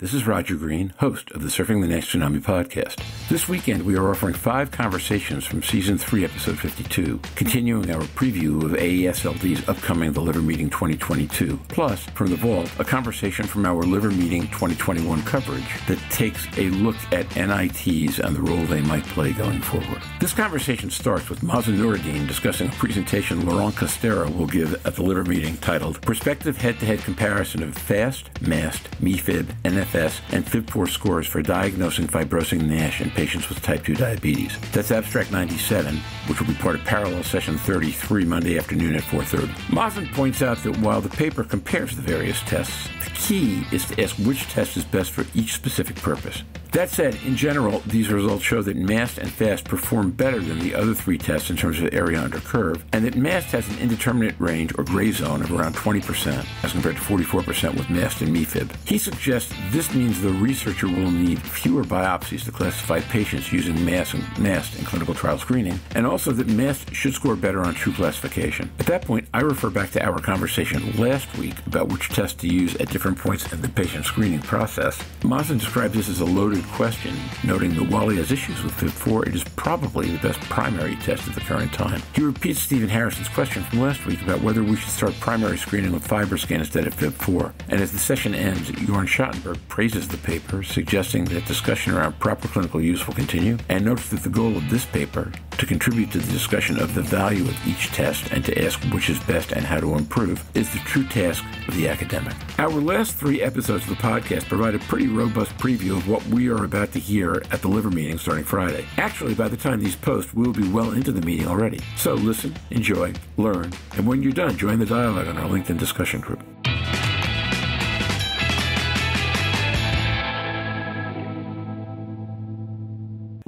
This is Roger Green, host of the Surfing the Next Tsunami podcast. This weekend, we are offering five conversations from Season 3, Episode 52, continuing our preview of AASLD's upcoming The Liver Meeting 2022. Plus, from the Vault, a conversation from our Liver Meeting 2021 coverage that takes a look at NITs and the role they might play going forward. This conversation starts with Mazen Noureddin discussing a presentation Laurent Castera will give at the Liver Meeting titled Prospective Head-to-Head Comparison of FAST, MAST, MEFIB, NF And FIB4 scores for diagnosing fibrosing NASH in patients with type 2 diabetes. That's Abstract 97, which will be part of Parallel Session 33 Monday afternoon at 4.30. Mazen points out that while the paper compares the various tests, the key is to ask which test is best for each specific purpose. That said, in general, these results show that MAST and FAST perform better than the other three tests in terms of area under curve, and that MAST has an indeterminate range or gray zone of around 20%, as compared to 44% with MAST and MEFIB. He suggests this means the researcher will need fewer biopsies to classify patients using MAST and MAST in clinical trial screening, and also that MAST should score better on true classification. At that point, I refer back to our conversation last week about which test to use at different points in the patient screening process. Mazen describes this as a loaded question, noting that while he has issues with FIB4, it is probably the best primary test at the current time. He repeats Stephen Harrison's question from last week about whether we should start primary screening with FibroScan instead of FIB4. And as the session ends, Jorn Schattenberg praises the paper, suggesting that discussion around proper clinical use will continue, and notes that the goal of this paper to contribute to the discussion of the value of each test and to ask which is best and how to improve is the true task of the academic. Our last three episodes of the podcast provide a pretty robust preview of what we are about to hear at the liver meeting starting Friday. Actually, by the time these post, we'll be well into the meeting already. So listen, enjoy, learn, and when you're done, join the dialogue on our LinkedIn discussion group.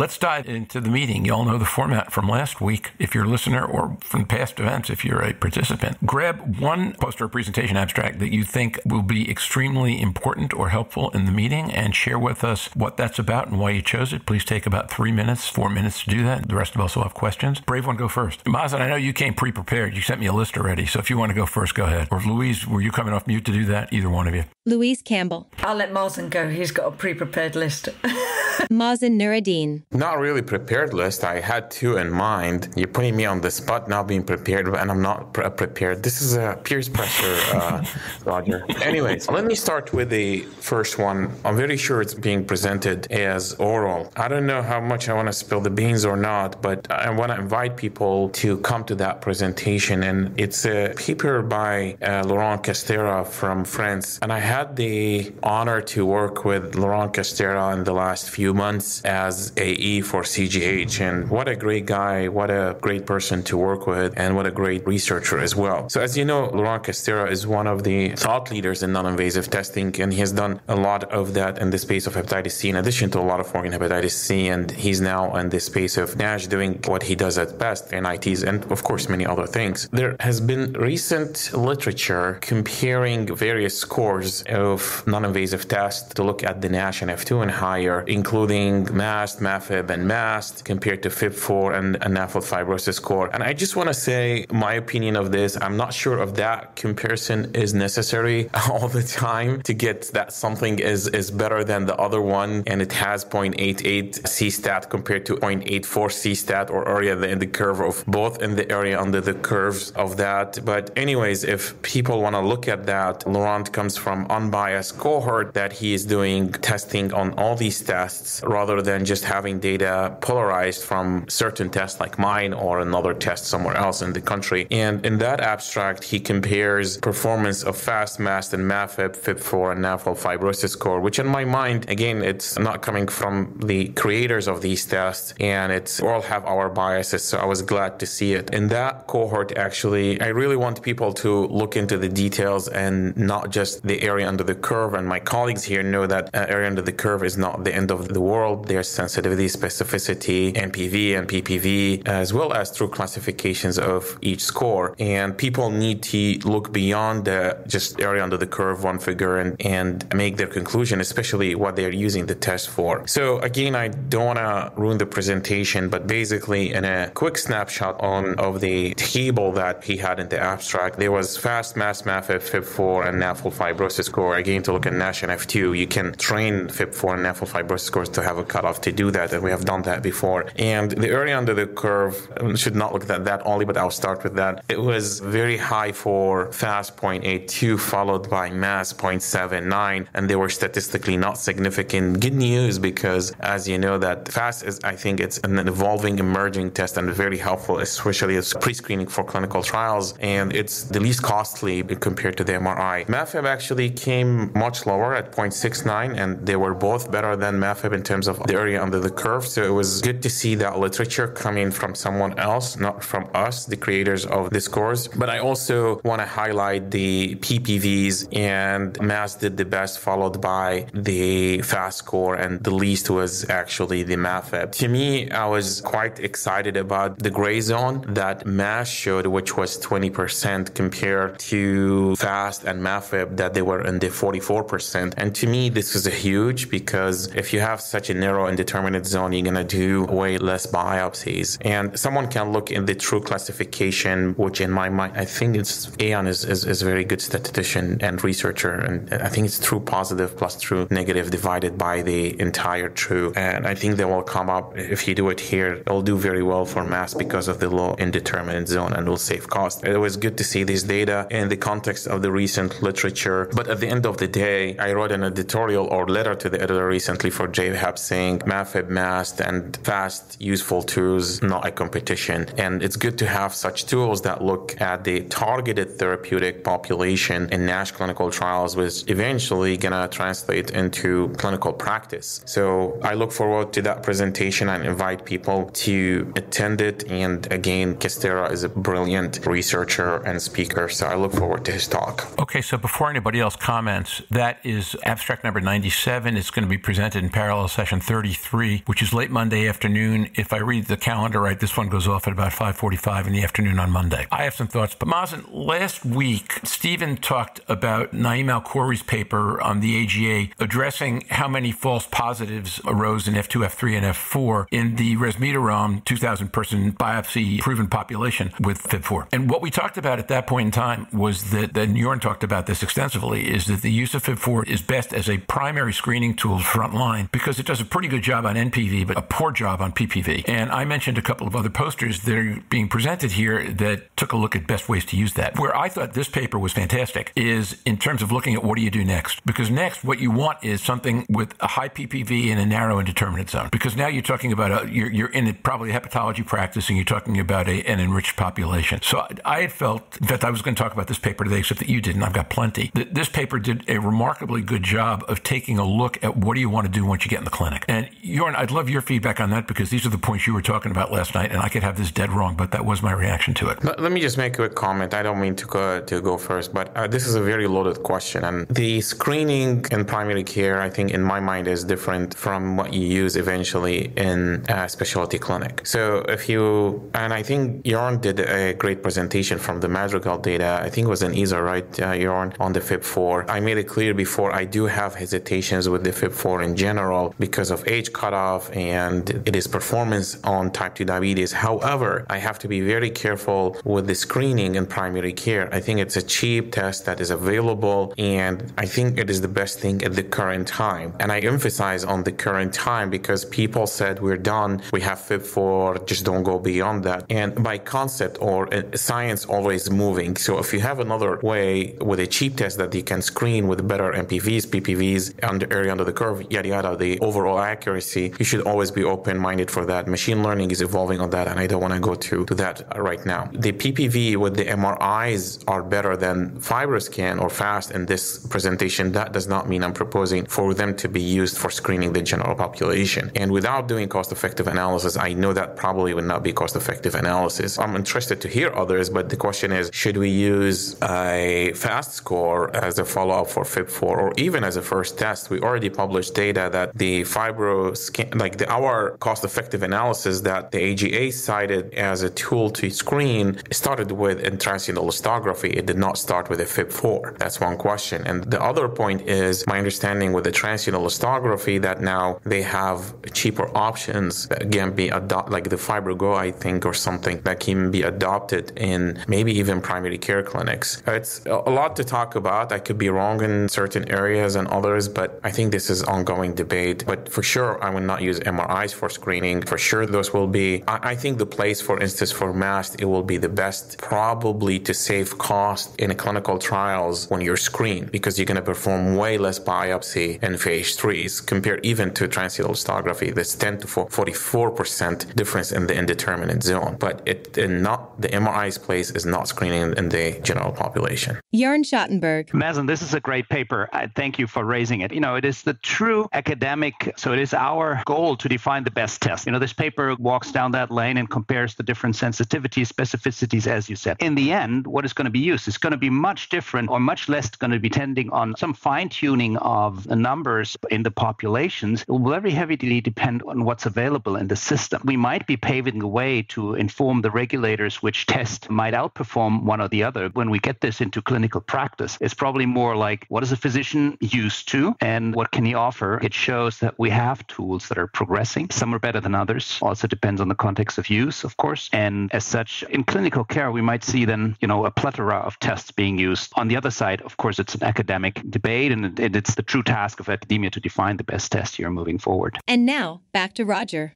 Let's dive into the meeting. You all know the format from last week if you're a listener or from past events if you're a participant. Grab one poster or presentation abstract that you think will be extremely important or helpful in the meeting and share with us what that's about and why you chose it. Please take about three minutes, four minutes to do that. The rest of us will have questions. Brave one, go first. Mazen, I know you came pre prepared. You sent me a list already. So if you want to go first, go ahead. Or Louise, were you coming off mute to do that? Either one of you. Louise Campbell. I'll let Mazen go. He's got a pre prepared list. Mazen Noureddin. Not really prepared list. I had two in mind. You're putting me on the spot, now being prepared, and I'm not pre- prepared. This is a peer pressure, uh, Roger. Anyways, let me start with the first one. I'm very sure it's being presented as oral. I don't know how much I want to spill the beans or not, but I want to invite people to come to that presentation. And it's a paper by uh, Laurent Castera from France. And I had the honor to work with Laurent Castera in the last few months as AE for CGH. And what a great guy, what a great person to work with, and what a great researcher as well. So, as you know, Laurent Castera is one of the thought leaders in non invasive testing, and he has done a lot of that in the space of hepatitis C, in addition to a lot of work in hepatitis C. And he's now in the space of NASH doing what he does at best, NITs, and of course, many other things. There has been recent literature comparing various scores of non invasive tests to look at the NASH and F2 and higher, including MAST, MEFIB, and MAST compared to FIB4 and a NAFLD fibrosis score. And I just want to say my opinion of this. I'm not sure if that comparison is necessary all the time to get that something is, is better than the other one and it has 0.88 C stat compared to 0.84 C stat or area in the curve of both in the area under the curves of that. But anyways, if people want to look at that, Laurent comes from unbiased cohort that he is doing testing on all these tests rather than just having data polarized from certain tests like mine or another test somewhere else in the country. And in that abstract, he compares performance of FAST MAST and MEFIB, FIB4, and NAFLD fibrosis score, which in my mind, again, it's not coming from the creators of these tests and it's all have our biases. So I was glad to see it. In that cohort, actually, I really want people to look into the details and not just the area under the curve. And my colleagues here know that uh, area under the curve is not the end of the the world. There's sensitivity, specificity, NPV and PPV, as well as through classifications of each score. And people need to look beyond the just area under the curve one figure and, and make their conclusion, especially what they're using the test for. So again, I don't want to ruin the presentation, but basically in a quick snapshot on of the table that he had in the abstract, there was FAST MAST MEFIB, FIB4, and NAFL fibrosis score. Again, to look at NASH and F2, you can train FIB4 and NAFL fibrosis scores to have a cutoff to do that, and we have done that before. And the area under the curve should not look at that only, but I'll start with that. It was very high for FAST 0.82, followed by MAST 0.79, and they were statistically not significant. Good news because, as you know, that FAST is, I think, it's an evolving, emerging test and very helpful, especially as pre-screening for clinical trials, and it's the least costly compared to the MRI. MEFIB actually came much lower at 0.69, and they were both better than MEFIB in terms of the area under the curve. So it was good to see that literature coming from someone else, not from us, the creators of this course. But I also want to highlight the PPVs, and MAST did the best, followed by the FAST score, and the least was actually the MEFIB. To me, I was quite excited about the gray zone that MAST showed, which was 20% compared to FAST and MEFIB that they were in the 44%. And to me, this is a huge because if you have such a narrow indeterminate zone, you're going to do way less biopsies. And someone can look in the true classification, which in my mind, I think it's Aon is, is, is a very good statistician and researcher. And I think it's true positive plus true negative divided by the entire true. And I think they will come up, if you do it here, it'll do very well for MAST because of the low indeterminate zone and will save cost. It was good to see this data in the context of the recent literature. But at the end of the day, I wrote an editorial or letter to the editor recently for JHEP saying MEFIB, MAST, and FAST useful tools, not a competition. And it's good to have such tools that look at the targeted therapeutic population in NASH clinical trials, which eventually gonna translate into clinical practice. So I look forward to that presentation and invite people to attend it. And again, Castera is a brilliant researcher and speaker, so I look forward to his talk. Okay, so before anybody else comments, that is abstract number 97. It's going to be presented in parallel session 33, which is late Monday afternoon. If I read the calendar right, this one goes off at about 5:45 in the afternoon on Monday. I have some thoughts, but Mazen, last week Stephen talked about Naim Alkhouri's paper on the AGA addressing how many false positives arose in F2, F3, and F4 in the resmetirom 2,000 person biopsy proven population with FIB4. And what we talked about at that point in time was that, that Jorn talked about this extensively, is that the use of FIB4 is best as a primary screening tool frontline because it does a pretty good job on NPV, but a poor job on PPV. And I mentioned a couple of other posters that are being presented here that took a look at best ways to use that. Where I thought this paper was fantastic is in terms of looking at what do you do next? Because next, what you want is something with a high PPV and a narrow indeterminate zone. Because now you're talking about a, you're, you're in a, probably a hepatology practice and you're talking about a, an enriched population. So I had felt, in fact, I was going to talk about this paper today, except that you didn't. I've got plenty. This paper did a remarkably good job of taking a look at what do you want to do once you get in the clinic. And Jorn, I'd love your feedback on that because these are the points you were talking about last night, and I could have this dead wrong, but that was my reaction to it. Let, let me just make a quick comment. I don't mean to go to go first, but uh, this is a very loaded question, and the screening in primary care, I think, in my mind, is different from what you use eventually in a specialty clinic. So if you, and I think Jorn did a great presentation from the Madrigal data. I think it was in EASL, right, uh, Jorn, on the FIB4. I made it clear before I do have hesitations with the FIB4 in general because of age cutoff and it is performance on type 2 diabetes. However, I have to be very careful with the screening in primary care. I think it's a cheap test that is available and I think it is the best thing at the current time. And I emphasize on the current time because people said we're done, we have FIB4, just don't go beyond that. And by concept or uh, science always moving. So if you have another way with a cheap test that you can screen with better NPVs, PPVs, under area under the curve, yada yada, the overall accuracy, you should always be open minded for that. Machine learning is evolving on that, and I don't want to go to, to that right now. The PPV with the MRIs are better than FibroScan or FAST in this presentation. That does not mean I'm proposing for them to be used for screening the general population. And without doing cost effective analysis, I know that probably would not be cost effective analysis. I'm interested to hear others, but the question is should we use a FAST score as a follow up for FIB4 or even as a first test? We already published data that the fibro scan, like the our cost effective analysis that the AGA cited as a tool to screen started with intransient elastography. It did not start with a FIB4. That's one question. And the other point is my understanding with the transient elastography that now they have cheaper options that can be adopted, like the FibroGo, I think, or something that can be adopted in maybe even primary care clinics. It's a lot to talk about. I could be wrong in certain areas and others, but I think this is ongoing debate. But for sure, I will not use MRIs for screening. For sure, those will be, I, I think the place, for instance, for MAST, it will be the best probably to save cost in clinical trials when you're screened because you're going to perform way less biopsy in phase threes compared even to transient elastography. There's 10 to 44% difference in the indeterminate zone, but it not the MRI's place is not screening in the general population. Jörn Schattenberg. Mazen, this is a great paper. I thank you for raising it. You know, it is the true academic, so it is our goal to define the best test. You know, this paper walks down that lane and compares the different sensitivities, specificities, as you said. In the end, what is going to be used is going to be much different or much less going to be tending on some fine tuning of the numbers in the populations. It will very heavily depend on what's available in the system. We might be paving the way to inform the regulators which test might outperform one or the other. When we get this into clinical practice, it's probably more like what is a physician used to and what can he offer? It shows that we have tools that are progressing. Some are better than others. Also depends on the context of use, of course. And as such, in clinical care, we might see then, you know, a plethora of tests being used. On the other side, of course, it's an academic debate and it's the true task of academia to define the best test here moving forward. And now back to Roger.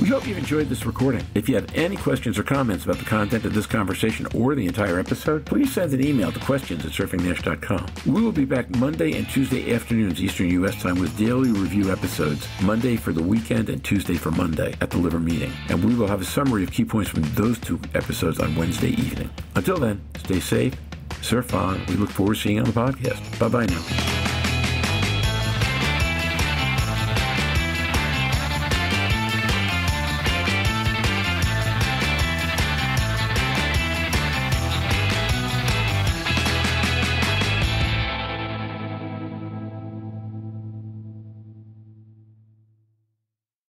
We hope you've enjoyed this recording. If you have any questions or comments about the content of this conversation or the entire episode, please send an email to questions at surfingnash.com. We will be back Monday and Tuesday afternoons Eastern U.S. time with daily review episodes, Monday for the weekend and Tuesday for Monday at the liver meeting. And we will have a summary of key points from those two episodes on Wednesday evening. Until then, stay safe, surf on. We look forward to seeing you on the podcast. Bye bye now.